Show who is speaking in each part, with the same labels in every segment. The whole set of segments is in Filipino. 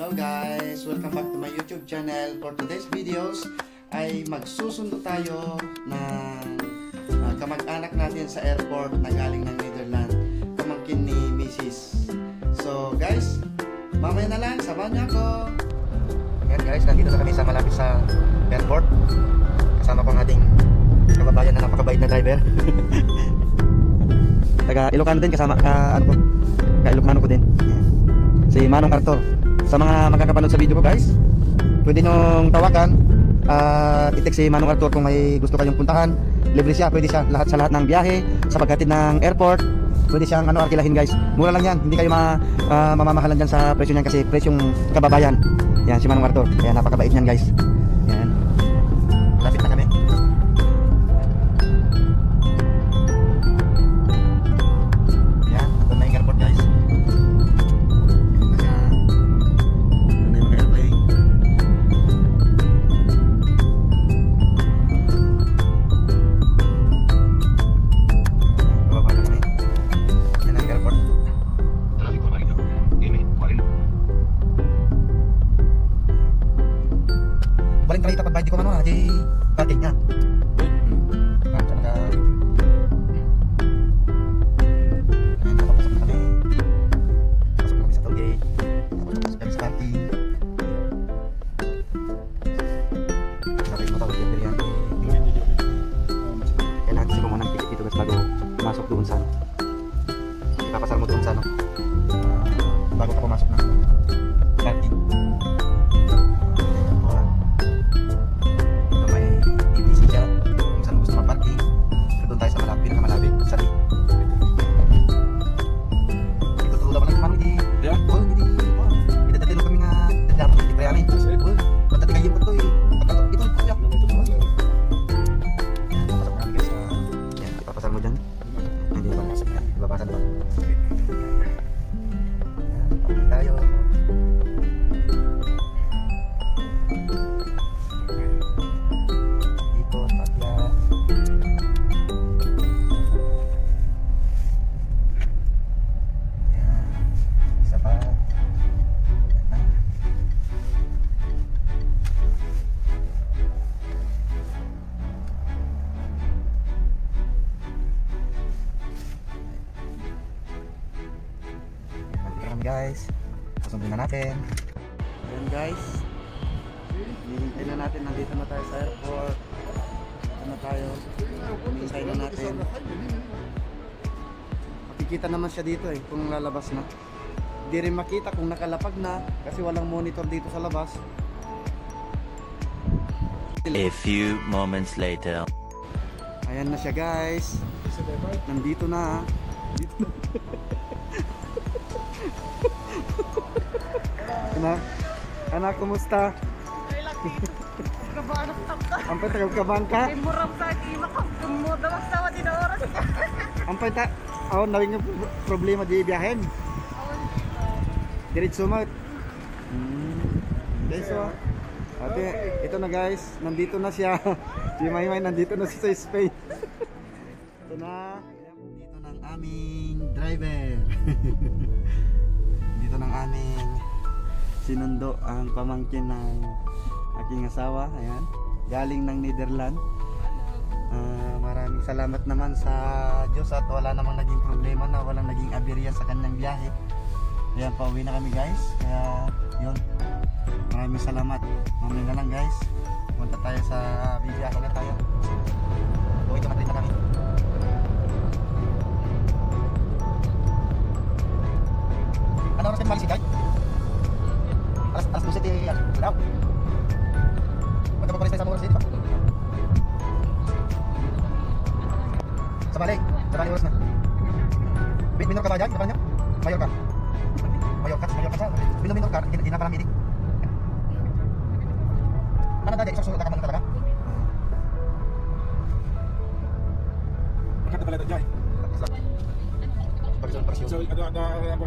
Speaker 1: Hello guys! Welcome back to my YouTube channel. For today's videos ay magsusundo tayo ng uh, kamag-anak natin sa airport na galing ng Netherlands. Pamangkin ni Mrs. So guys, mamaya na lang, samahan niyo ako. Ayan guys, nandito na kami sa malapit sa airport. Kasama ko ang ating kababayan na napakabait na driver. Taga Ilocano din kasama ka ano ko. Ka Ilocano ko din. Si Manong Arthur. Sa mga magkakapanood sa video ko guys, pwede nyong tawagan at i-text si Manong Arthur kung may gusto kayong puntahan. Libre siya, pwede siya lahat sa lahat ng biyahe, sa paghatid ng airport. Pwede siyang ano arkilahin guys. Mura lang yan, hindi kayo ma, ah, mamamahalan dyan sa presyo niyan kasi presyong kababayan. Yan si Manong Arthur. Kaya napakabait niyan guys. Yung biryani. Kailangan kasi kumuha ng ticket dito guys bago. Pumasok doon sa ano. Ipapasar mo doon sa Ayan guys. Susundin na natin. Ayan guys. Hinihintay na natin. Nandito na tayo sa airport. Ito na tayo. Hinihintay na natin. Makikita naman siya dito eh kung lalabas na. Hindi rin makita kung nakalapag na kasi walang monitor dito sa labas.
Speaker 2: A few moments later.
Speaker 1: Ayan na siya guys. Nandito na. ah. Dito na. Anak, anak, kumusta? Ampay tagal ka bangka?
Speaker 3: Ay murang sa akin makagumo. Dawas tawa din na oras.
Speaker 1: Ampay ta... Oh, nawing yung pro- problema di biyahen. Diretso mo. Hmm. Guys, so, ate, ito na guys. Nandito na siya. Si Maymay nandito na siya sa Spain. ito na. Dito ng aming driver. dito ng aming sinundo ang pamangkin ng aking asawa. Ayan. Galing ng Netherlands. Ah, maraming salamat naman sa Diyos at wala namang naging problema na walang naging aberya sa kanyang biyahe. Ayan, pauwi na kami guys. Kaya, yun. Maraming salamat. Mamaya na lang guys. Punta tayo sa bibiyahe na tayo. Uwi na kami. Ano oras kayo malis guys?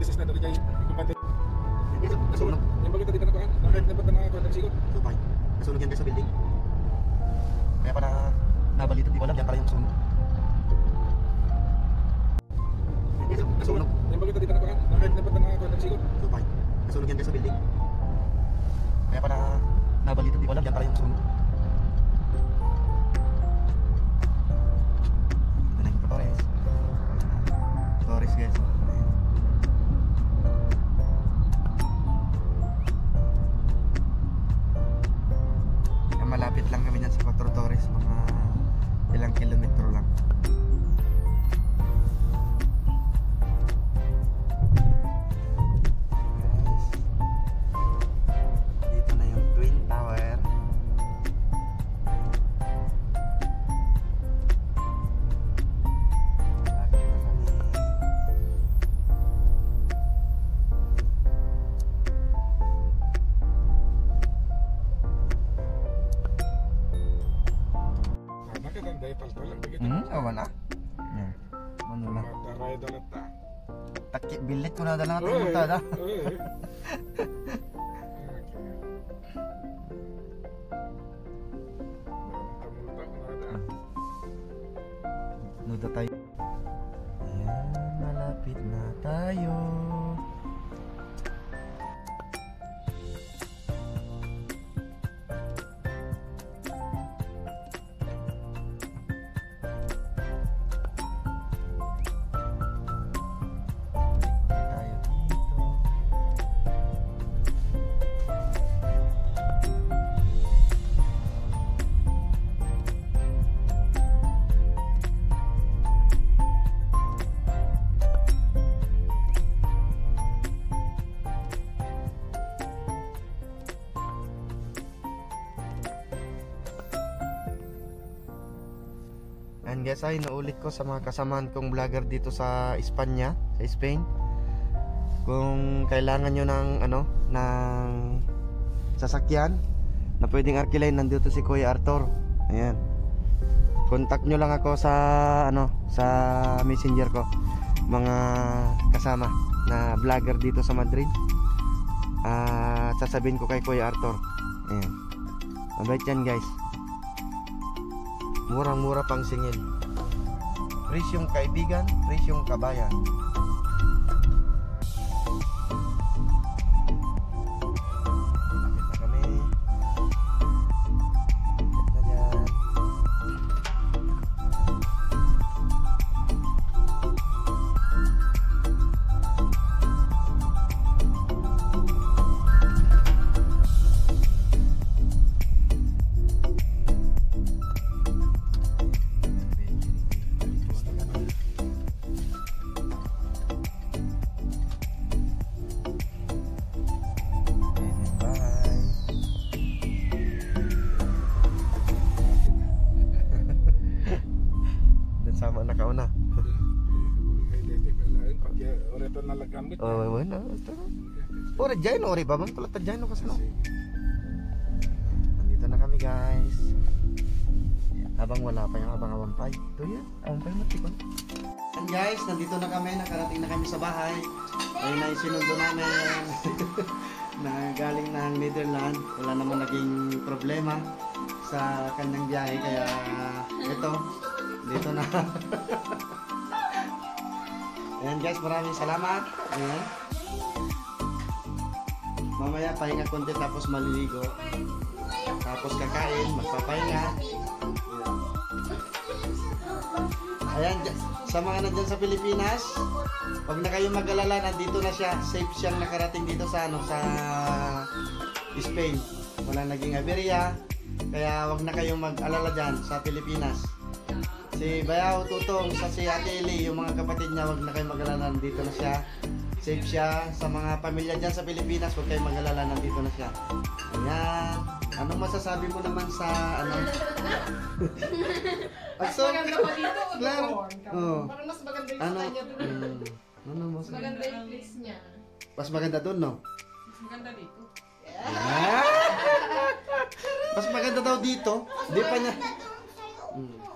Speaker 4: Body system dari Jai. Kumpante.
Speaker 1: Nasunog.
Speaker 4: Yang bagian tadi tanah kuan, nakait dapat na kuan sigot.
Speaker 1: Supay. Nasunog yan sa building. Kaya pa na nabalito, di ko alam, yan pala yung sunog. Nasunog.
Speaker 4: Yang bagian tadi tanah kuan, nakait dapat na kuan sigot.
Speaker 1: Supay. Nasunog yan sa building. Kaya pala nabalito, di ko alam, yan pala yung sunog. Na yung Torres. Torres guys. Dala nga
Speaker 4: Uy,
Speaker 1: pumunta da.
Speaker 4: uy. Okay. Tamulta ko na da.
Speaker 1: Nuda tayo. Ayan, malapit na. Tayo And guys ay naulit ko sa mga kasamaan kong vlogger dito sa Espanya, sa Spain. Kung kailangan nyo ng ano, ng sasakyan na pwedeng arkiline nandito si Kuya Arthur. Ayan. Contact nyo lang ako sa ano, sa Messenger ko. Mga kasama na vlogger dito sa Madrid. At sasabihin ko kay Kuya Arthur. Ayan. Mabait yan guys. Murang-mura pang singil. Presyong kaibigan, presyong kabayan.
Speaker 4: Lagamit.
Speaker 1: Oh, bueno. Ito. Ora dyan, ori pa man pala ta dyan kasi no. Nandito na kami, guys. Habang wala pa yung abang awampay. Ito yan, awampay mo tikon. And guys, nandito na kami, nakarating na kami sa bahay. Ayun na yung sinundo namin. na galing ng Netherlands. Wala naman naging problema sa kanyang biyahe. Kaya ito, dito na. Ayan guys, maraming salamat. Ayan. Mamaya pahinga konti tapos maliligo. Tapos kakain, magpapahinga. Ayan, dyan- sa mga nandyan sa Pilipinas, Huwag na kayong mag-alala, nandito na siya. Safe siyang nakarating dito sa ano sa Spain. Wala naging aberya. Kaya wag na kayong mag-alala diyan sa Pilipinas. Si Bayaw Tutong sa si Ate Eli, yung mga kapatid niya, wag na kayong mag-alala, nandito na siya. Safe siya sa mga pamilya diyan sa Pilipinas, wag kayong mag-alala, nandito na siya. Ayan. Anong masasabi mo naman sa ano? Mas
Speaker 5: maganda pa dito o
Speaker 1: Claro.
Speaker 5: doon?
Speaker 1: Oo.
Speaker 5: Parang mas maganda yung
Speaker 1: Ano?
Speaker 5: sa kanya doon.
Speaker 1: Mm, ano?
Speaker 5: Mas maganda yung place niya.
Speaker 1: Mas maganda doon, no?
Speaker 5: Mas maganda dito.
Speaker 1: Ah! Mas maganda daw dito. Di pa niya. Mm.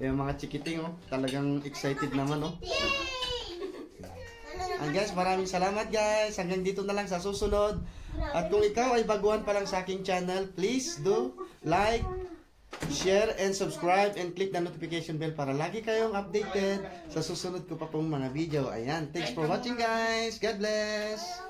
Speaker 1: Yung mga chikiting, oh. Talagang excited naman, oh. And guys, maraming salamat guys. Hanggang dito na lang sa susunod. At kung ikaw ay baguhan pa lang sa aking channel, please do like, share, and subscribe and click the notification bell para lagi kayong updated sa susunod ko pa pong mga video. Ayan. Thanks for watching guys. God bless.